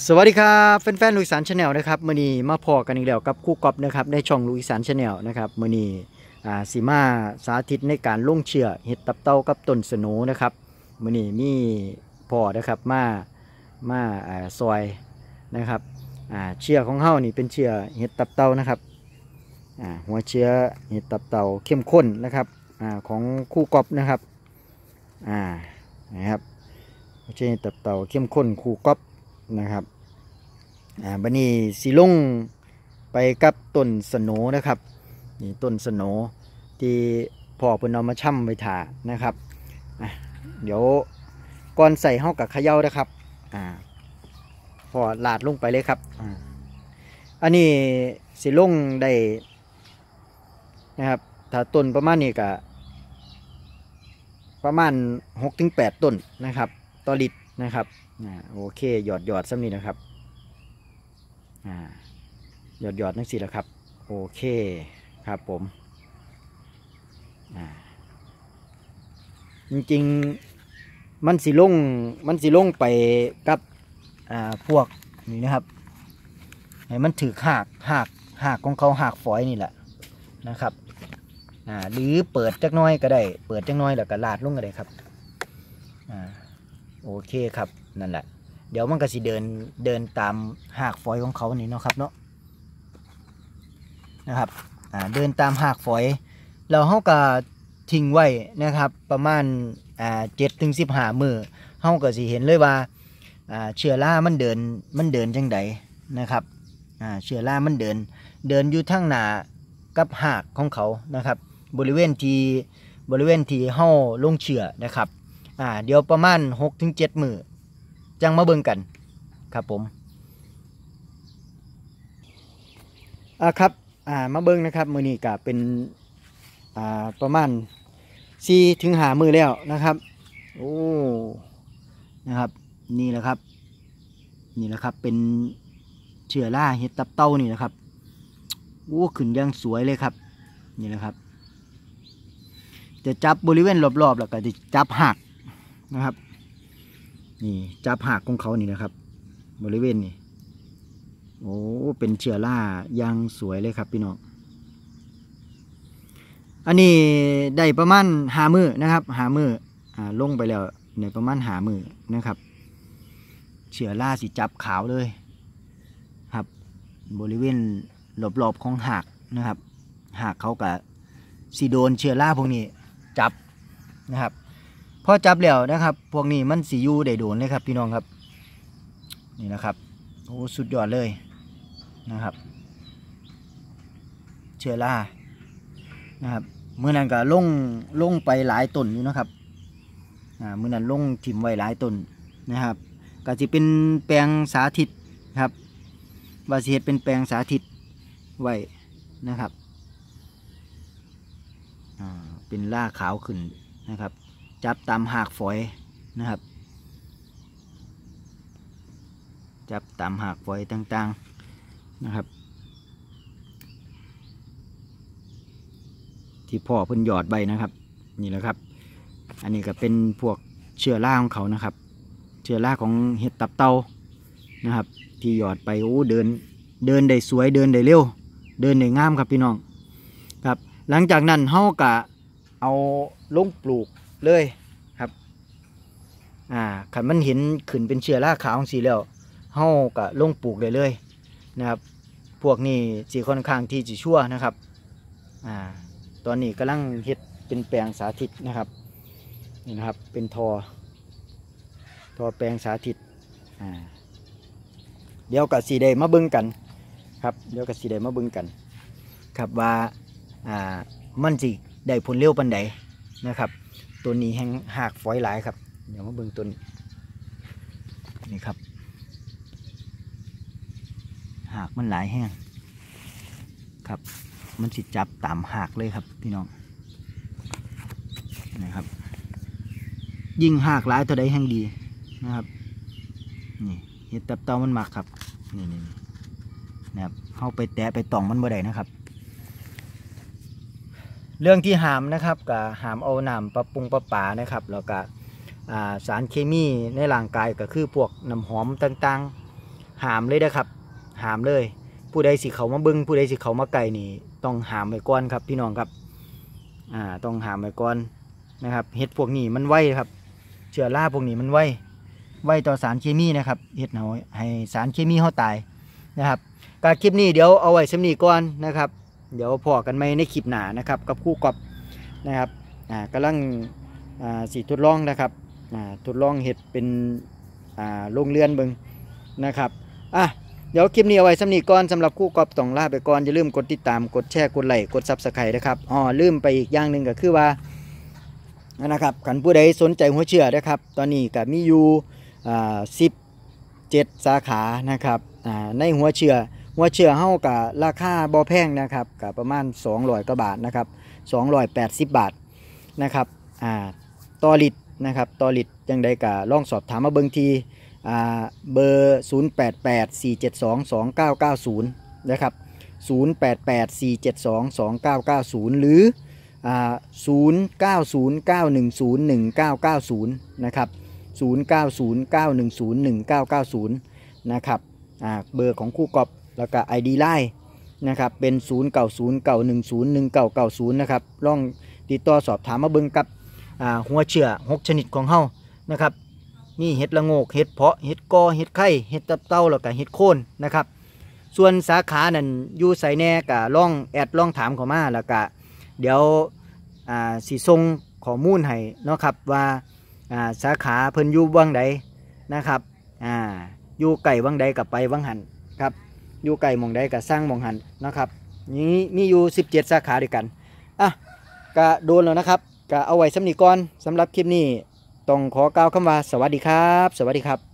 สวัสดีครับแฟนๆลุยสาน Channel นะครับมื้อนี้มาพ้อกันอีกแล้วกับครูกอบนะครับในช่องลุยสาน Channel นะครับมื้อนี้อ่าสีมาสาธิตในการลงเชื้อเห็ดตับเต่ากับต้นโสนนะครับมื้อนี้มีพ่อนะครับมามาอ่าซอยนะครับอ่าเชื้อของเฮานี่เป็นเชื้อเห็ดตับเต่านะครับอ่าหัวเชื้อเห็ดตับเต่าเข้มข้นนะครับอ่าของครูกอบนะครับอ่านะครับเชือเห็ดตับเต้าเข้มข้นคู่กอบ นะครับอ่าบันนี้สีลงไปกับต้นสโหนนะครับนี่ต้นสโหนที่พ่อเพิ่นเอามาช่ำไว้ถานะครับเดี๋ยวก่อนใส่เฮากับขย่านะครับอ่าพอลาดลงไปเลยครับอ่าอันนี้สีลงได้นะครับถ้าต้นประมาณนี้ก็ประมาณ 6-8 ต้นนะครับต่อลิตร นะครับอ่าโอเคหยอดหยอดซ้ำนี้นะครับอ่าหยอดหยอดนั่นสิละครับ โอเคครับผมอ่าจริงๆมันสีลงมันสีลงไปกับอ่าพวกนี่นะครับให้มันถือหากหากหากของเขาหากฝอยนี่แหละนะครับอ่าหรือเปิดจักหน้อยก็ได้ เปิดจักหน้อยแล้วก็ลาดลงก็ได้ครับอ่า โอเคครับนั่นแหละ เดี๋ยวมันก็สิเดินเดินตามหากฝอยของเขานี่เนาะครับเนาะนะครับอ่าเดินตามหากฝอยเราเฮาก็ทิ้งไว้นะครับ ประมาณอ่าเจ็ดถึงสิบห้ามือเฮาก็สิเห็นเลยว่าอ่าเชื้อรามันเดินมันเดินจังใดนะครับอ่าเชื้อรามันเดิน เดินอยู่ทั้งหน้ากับหากของเขานะครับ บริเวณที่บริเวณที่เฮาลงเชื้อนะครับ อ่าเดี๋ยวประมาณ6-7ถึงมือจังมาเบิ่งกันครับผมอ่าครับอ่ามาเบิ่งนะครับมือนี้ก็เป็นอ่าประมาณ4ถึง5มือแล้วนะครับโอ้นะครับ นี่แหละครับ นี่แหละครับเป็นเชื้อราเห็ดตับเต้านี่นะครับโอ้ขึ้นยังสวยเลยครับ นี่แหละครับ จะจับบริเวณรอบๆแล้วก็จะจับหัก นะครับ นี่จับหักของเขานี่นะครับ บริเวณนี่โอ้เป็นเชื้อรายังสวยเลยครับพี่น้องอันนี้ได้ประมาณหามือนะครับหามืออ่าลงไปแล้วในประมาณหามือนะครับ เชื้อราสิจับขาวเลยครับ บริเวณรอบๆของหักนะครับหักเขากับสีโดนเชื้อราพวกนี้จับนะครับ พอจับแล้วนะครับ พวกนี้มันสียูได้โดนเลยครับพี่น้องครับ นี่นะครับโอ้สุดยอดเลยนะครับ เชื้อรานะครับเมื่อนั้นก็ลงลงไปหลายต้นอยู่นะครับอ่าเมื่อนั้นลงถิ่มไว้หลายต้นนะครับก็จะเป็นแปลงสาธิตครับว่าสิเฮ็ดเป็นแปลงสาธิตไว้นะครับอ่าเป็นล่าขาวขึ้นนะครับ จับตามหากฝอยนะครับ จับตามหากฝอยต่างๆนะครับ ที่พ่อเพิ่นหยอดใบนะครับนี่แหละครับ อันนี้ก็เป็นพวกเชื้อราของเขานะครับ เชื้อราของเห็ดตับเตานะครับ ที่หยอดไปโอ้เดินเดินได้สวยเดินได้เร็ว เดินได้งามครับพี่น้องครับ หลังจากนั้นเฮากะเอาลงปลูก เลยครับ อ่าขันมันเห็นขึ้นเป็นเชื้อราขาวของสีแล้วเฮากะลงปลูกได้เลยนะครับ พวกนี้สีค่อนข้างที่จะชั่วนะครับอ่าตอนนี้กำลังเฮ็ดเป็นแปลงสาธิตนะครับนี่นะครับเป็นทอทอแปลงสาธิตอ่าเดี๋ยวกับสีได้มาบิ่งกันครับเดี๋ยวกับสีได้มาบิ่งกัน ครับว่าอ่ามันสิได้ผลเร็วปันใดนะครับ ตัวนี้แห้งหากฝอยหลายครับ เดี๋ยวมาเบิ่งตัวนี้ นี่ครับหากมันหลายแห้งครับ มันสิจับตามหากเลยครับ พี่น้องนะครับ ยิ่งหากหลายตัวใดแห้งดีนะครับนี่เห็ดตับเตามันหมักครับนี่นี่นี่นะครับเข้าไปแตะไปต่องมันบ่ได้นะครับ เรื่องที่หามนะครับกับหามเอาหนำปรับปรุงประปานะครับแล้วก็สารเคมีในร่างกายก็คือพวกน้ำหอมต่างๆ หามเลยนะครับ หามเลย ผู้ใดสิเขามาบิ้งผู้ใดสิเขามาไก่นี่ต้องหามไว้ก่อนครับพี่น้องครับอ่าต้องหามไว้ก่อนนะครับเห็ดพวกนี้มันไวครับ เชื้อราพวกนี้มันไวไวต่อสารเคมีนะครับเฮ็ดเอาให้สารเคมีเขาตายนะครับการคลิปนี้เดี๋ยวเอาไว้ส่ำนี้ก่อนนะครับ เดี๋ยวพ้อกันใหม่ในคลิปหน้านะครับกับครูกอบนะครับอ่ากำลังอ่าสีทดลองนะครับอ่าทดลองเฮ็ดเป็นอ่าโรงเรือนเบิงนะครับอะเดี๋ยวคลิปนี้เอาไว้ส่ำนี้ก่อนสำหรับครูกอบต้องลาไปก่อนอย่าลืมกดติดตามกดแชร์กดไลค์กด subscribe นะครับอ๋อลืมไปอีกอย่างหนึ่งก็คือว่านะครับขันผู้ใดสนใจหัวเชื่อนะครับ ตอนนี้ก็มีอยู่สิบเจ็ดสาขานะครับอ่าในหัวเชื่อ หัวเชื่อเฮากับราคาบ่แพงนะครับกับประมาณ200กว่าบาทนะครับ280 บาทนะครับอ่าต่อลิตรนะครับต่อลิตรยังไดก็ลองสอบถามมาเบิ่งทีอ่าเบอร์ 0884722990 นะครับ 0884722990 หรืออ่า0909101990 นะครับ 0909101990 นะครับเบอร์ของคู่กอบ แล้วก็ ID Line นะครับเป็น0909101990นะครับลองติดต่อสอบถามมาเบิ่งกับหัวเชื่อ6ชนิดของเฮานะครับมีเห็ดละโงกเห็ดเพาะเห็ดกอเห็ดไข่เห็ดตับเต้าแล้วก็เห็ดโคนนะครับส่วนสาขานั่นอยู่ใส่แน่กะล่องแอดล่องถามเขามาแล้วก็เดี๋ยวสิส่งข้อมูลให้นะครับว่าสาขาเพิ่นอยู่วังใดนะครับอ่าอยู่ไก่วังใดกับไปวังหัน อยู่ไก่มองใดกับสร้างมองหันนะครับนี้มีอยู่ 17 สาขาด้วยกันอะก็โดนแล้วนะครับก็เอาไว้สำนีก่อนสำหรับคลิปนี้ต้องขอกล่าวคำว่าสวัสดีครับ สวัสดีครับ